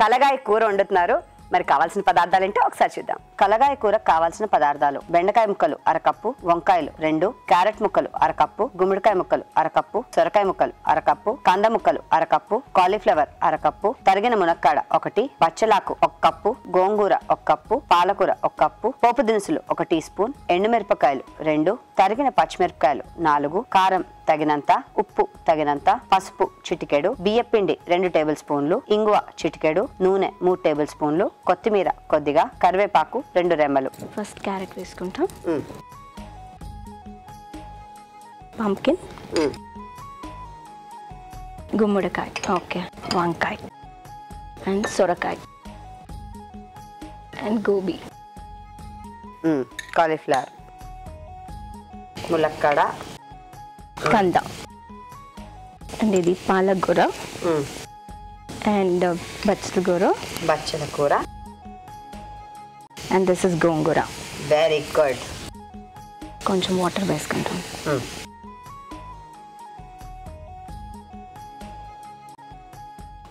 కలగాయ కూర వండుతున్నారు. మరి కావాల్సిన పదార్థాలు ఏంటో ఒకసారి చూద్దాం. కలగాయ కూరకు కావాల్సిన పదార్థాలు. బెండకాయ ముక్కలు అరకప్పు వంకాయలు రెండు క్యారెట్ ముక్కలు అరకప్పు గుమ్మడికాయ ముక్కలు అరకప్పు సొరకాయ ముక్కలు అరకప్పు కంద ముక్కలు అరకప్పు కాలీఫ్లవర్ అరకప్పు తరిగిన మునక్కాడ ఒకటి పచ్చలాకు ఒక కప్పు గోంగూర ఒక కప్పు పాలకూర ఒక కప్పు పోపు దినుసులు ఒక టీ స్పూన్ ఎండుమిరపకాయలు రెండు తరిగిన పచ్చిమిరపకాయలు నాలుగు కారం తగినంత ఉప్పు తగినంత పసుపు చిటికెడు బియ్యపిండి రెండు టేబుల్ స్పూన్లు ఇంగువ చిటికెడు నూనె మూడు టేబుల్ స్పూన్లు కొత్తిమీర కొద్దిగా కరివేపాకు రెండు రెమ్మలు. ఫస్ట్ క్యారెట్ వేసుకుంటాం. పంకిన్ గుమ్మడికాయ. ఓకే. వంకాయ. అండ్ సొరకాయ. అండ్ గోబీ. కాలీఫ్లవర్. ములక్కాడ. కంద. అండ్ ఇది పాలక్ కూర అండ్ బచ్చల కూర. బచ్చల కూర. And this is gongura very good కొంచెం వాటర్ వేసుకుంటాం.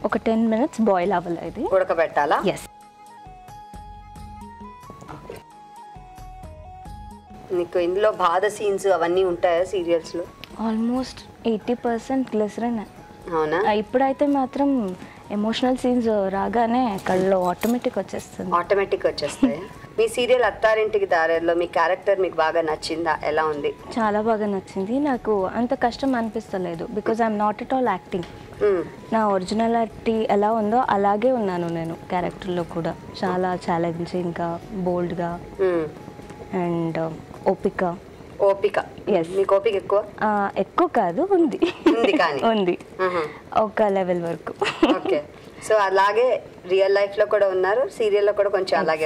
ఒక టెన్ మినిట్స్ బాయిల్ అవ్వాలి ఇది ఉడకబెట్టాలా? ఎస్ నీకు ఇందులో బాధ సీన్స్ అవన్నీ ఉంటాయా సీరియల్స్లో ఆల్మోస్ట్ ఎయిటీ పర్సెంట్ గ్లిసరిన్ అవునా? ఇప్పుడైతే మాత్రం ఎమోషనల్ సీన్స్ రాగానే కళ్ళలో ఆటోమేటిక్ వచ్చేస్తుంది. ఆటోమేటిక్ వచ్చేస్తాయి. మీ సీరియల్ అత్తారింటికి దారిలో మీ క్యారెక్టర్ మీకు బాగా నచ్చిందా? ఎలా ఉంది? చాలా బాగా నచ్చింది. నాకు అంత కష్టం అనిపిస్తలేదు because I'm not at all acting. నా ఒరిజినాలిటీ ఎలా ఉందో అలాగే ఉన్నాను నేను క్యారెక్టర్లో కూడా. చాలా ఛాలెంజింగ్గా బోల్డ్గా. అండ్ ఓపిక. ఓపిక. Yes. మీకు ఓపిక ఎక్కువ? ఎక్కువ కాదు ఉంది. ఉంది కానీ. ఉంది. ఆహా. ఒక లెవెల్ వరకు. ఓకే. సో అలాగే రియల్ లైఫ్లో కూడా ఉన్నారు సీరియల్లో కూడా కొంచెం అలాగే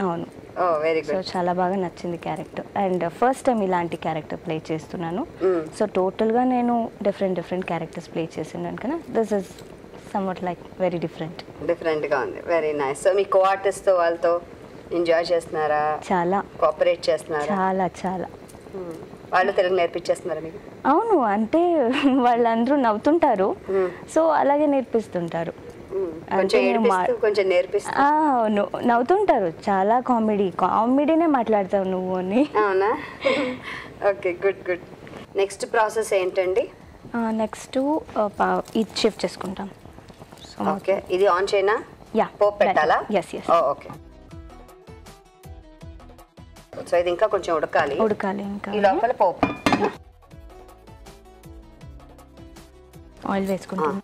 అవును. ఓ వెరీ సో చాలా బాగా నచ్చింది క్యారెక్టర్. అండ్ ఫస్ట్ టైం ఇలాంటి క్యారెక్టర్ ప్లే చేస్తున్నాను. సో టోటల్గా నేను డిఫరెంట్ డిఫరెంట్ క్యారెక్టర్స్ ప్లే చేసినాను కదా. This is somewhat like very different డిఫరెంట్గా ఉంది. వెరీ నైస్ సో మీ కో ఆర్టిస్ట్తో వాళ్ళతో ఎంజాయ్ చేస్తున్నారా? చాలా. కోఆపరేట్ చేస్తున్నారా? చాలా చాలా. వాళ్ళు తెలుగు నేర్పించేస్తున్నారా మీకు? అవును అంటే వాళ్ళందరూ నవ్వుతుంటారు. సో అలాగే నేర్పిస్తుంటారు. కొంచెం నేర్పిస్తూ. అవును. నవ్వుతుంటారు. చాలా కామెడీ. కామెడీనే మాట్లాడతావు నువ్వు అని. అవునా? Okay good good. Next process ఏంటండి? నెక్స్ట్ ఇది షిఫ్ట్ చేసుకుంటాం. ఓకే ఇది ఆన్ చేయనా? యా పోపు పెట్టాలా? Yes yes okay. సో ఇది ఇంకా కొంచెం ఉడకాలి. ఉడకాలి ఇంకా. ఈ లోపల పోపు. ఆయిల్ వేసుకుంటాం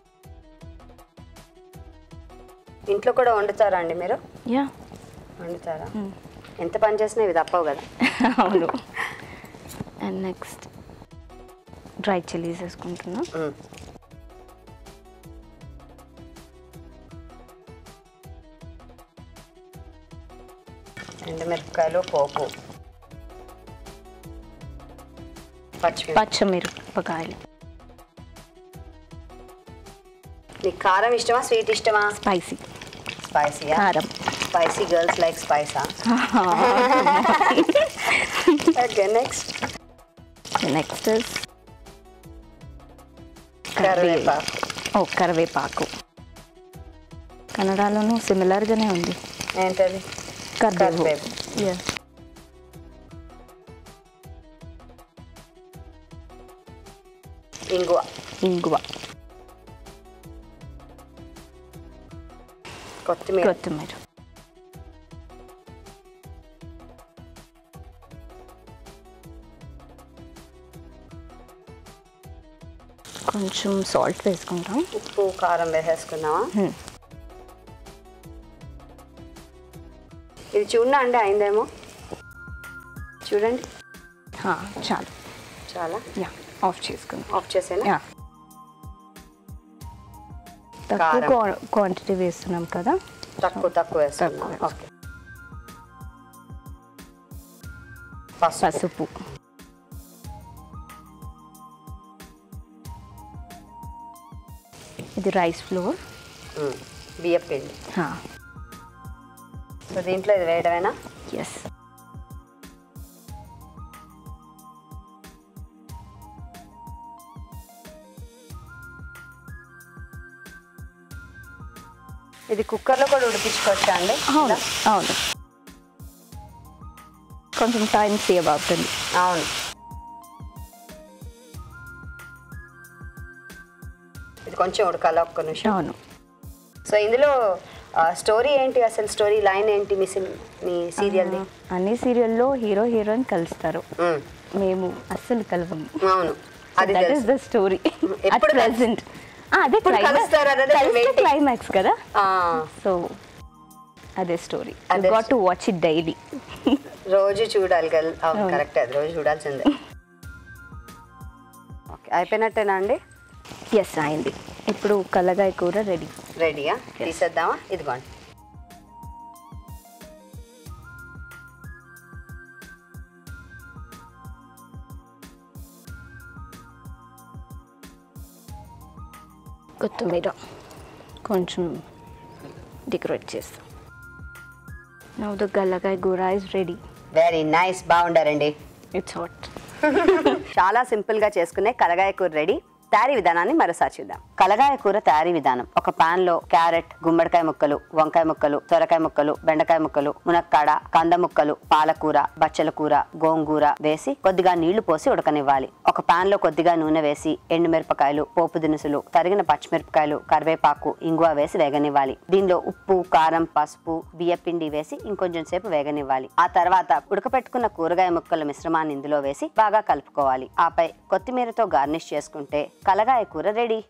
ఇంట్లో కూడా వండుతారా అండి మీరు? యా. వండుతారా? ఎంత పని చేసినా ఇవి తప్పవు కదా. అవును. అండ్ నెక్స్ట్ డ్రై చిల్లీస్ వేసుకుంటున్నాం. ఎండుమిరపకాయలు పోపు. పచ్చిమిరపకాయలు. నీకు కారం ఇష్టమా స్వీట్ ఇష్టమా? స్పైసీ. స్పైసీయా? కారం. Spicy girls like స్పైసా? Okay next. Next కరివేపాకు. ఓ కరివేపాకు. కన్నడలోనూ సిమిలర్గానే ఉంది. ఏంటది? కరివేపు ఇంగువ. ఇంగువ. కొత్తిమీర. కొత్తిమీర. కొంచెం సాల్ట్ వేసుకుంటాం ఉప్పు కారం వేసేసుకుందామా? Hmm. ఇది చూడండి అండి అయిందేమో? చూడండి. చాలు. చాలా. యా. ఆఫ్ చేసుకుందాం. ఆఫ్ చేసేనా? తక్కువ. క్వాంటిటీ వేస్తున్నాం కదా. తక్కువ తక్కువ ఓకే పసుపు. ఇది రైస్ ఫ్లోర్ ఉమ్, బియ్యం పిండి. సో దీంట్లో ఇది వేయడమేనా? ఎస్ ఇది కుక్కర్లో కూడా ఉడిపించుకోవచ్చా అండి? అవును అవును. కొంచెం టైం సేవ్ అవుతుంది. అవును. ఇది కొంచెం ఉడకాల ఒక్క నిమిషం? అవును. సో ఇందులో స్టోరీ ఏంటి? అసలు స్టోరీ లైన్ ఏంటి మీ మీ సీరియల్ది అన్ని సీరియల్లో హీరో హీరోయిన్ కలుస్తారు. మేము అస్సలు కలవము. అవును. అది దట్ ఈస్ తెలుసు. ద స్టోరీ అట్ కలుస్- ప్రెసెంట్ అదే. క్లైమాక్స్ కదా? ఆ, సో అదే story got to watch it daily రోజు చూడాలి కదా కరెక్ట్ అది రోజు చూడాల్సిందే. ఓకే అయిపోయినట్టేనా అండి? ఎస్ అయింది. ఇప్పుడు కలగాయ కూర రెడీ. రెడీయా తీసేద్దామా? ఇదిగోండి. కొత్తిమీర కొంచెం డెకరేట్ చేస్తాం. నవ్ ద కలగాయ కూర ఇస్ రెడీ వెరీ నైస్ బాగుండారండి. ఇట్స్ హాట్ చాలా సింపుల్గా చేసుకునే కలగాయ కూర రెడీ. తయారీ విధానాన్ని మరోసారి చూద్దాం. కలగాయ కూర తయారీ విధానం. ఒక పాన్లో క్యారెట్ గుమ్మడికాయ ముక్కలు వంకాయ ముక్కలు సొరకాయ ముక్కలు బెండకాయ ముక్కలు మునక్కాడ కంద ముక్కలు పాలకూర బచ్చల కూర గోంగూర వేసి కొద్దిగా నీళ్ళు పోసి ఉడకనివ్వాలి. ఒక పాన్లో కొద్దిగా నూనె వేసి ఎండుమిరపకాయలు పోపు దినుసులు తరిగిన పచ్చిమిరపకాయలు కరివేపాకు ఇంగువ వేసి వేగనివ్వాలి. దీనిలో ఉప్పు కారం పసుపు బియ్యపిండి వేసి ఇంకొంచెం సేపు వేగనివ్వాలి. ఆ తర్వాత ఉడకపెట్టుకున్న కూరగాయ ముక్కల మిశ్రమాన్ని ఇందులో వేసి బాగా కలుపుకోవాలి. ఆపై కొత్తిమీరతో గార్నిష్ చేసుకుంటే కలగాయ కూర రెడీ